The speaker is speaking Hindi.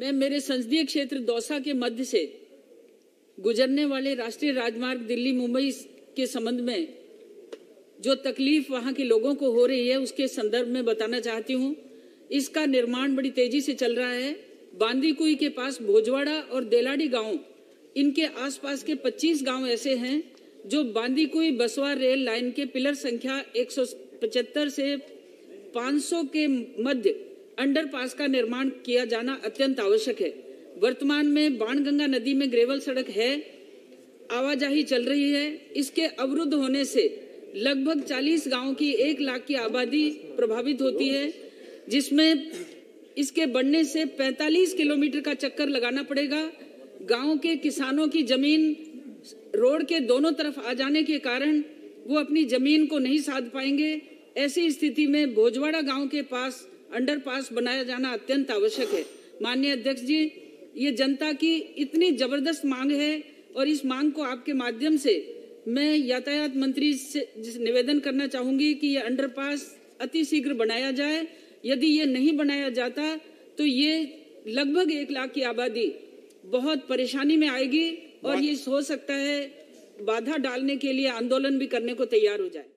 मैं मेरे संसदीय क्षेत्र दौसा के मध्य से गुजरने वाले राष्ट्रीय राजमार्ग दिल्ली मुंबई के संबंध में जो तकलीफ़ वहाँ के लोगों को हो रही है, उसके संदर्भ में बताना चाहती हूँ। इसका निर्माण बड़ी तेज़ी से चल रहा है। बांदीकुई के पास भोजवाड़ा और देलाडी गाँव, इनके आसपास के 25 गाँव ऐसे हैं जो बांदीकुई बसवा रेल लाइन के पिलर संख्या 175 से 500 के मध्य अंडरपास का निर्माण किया जाना अत्यंत आवश्यक है। वर्तमान में बाणगंगा नदी में ग्रेवल सड़क है, आवाजाही चल रही है। इसके अवरुद्ध होने से लगभग 40 गाँव की एक लाख की आबादी प्रभावित होती है, जिसमें इसके बढ़ने से 45 किलोमीटर का चक्कर लगाना पड़ेगा। गाँव के किसानों की ज़मीन रोड के दोनों तरफ़ आ जाने के कारण वो अपनी ज़मीन को नहीं साध पाएँगे। ऐसी स्थिति में भोजवाड़ा गाँव के पास अंडरपास बनाया जाना अत्यंत आवश्यक है। माननीय अध्यक्ष जी ये जनता की इतनी ज़बरदस्त मांग है और इस मांग को आपके माध्यम से मैं यातायात मंत्री से निवेदन करना चाहूँगी कि ये अंडरपास अति शीघ्र बनाया जाए। यदि ये नहीं बनाया जाता तो ये लगभग एक लाख की आबादी बहुत परेशानी में आएगी और ये हो सकता है बाधा डालने के लिए आंदोलन भी करने को तैयार हो जाए।